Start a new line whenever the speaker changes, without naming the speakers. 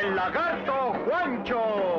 El lagarto Juancho.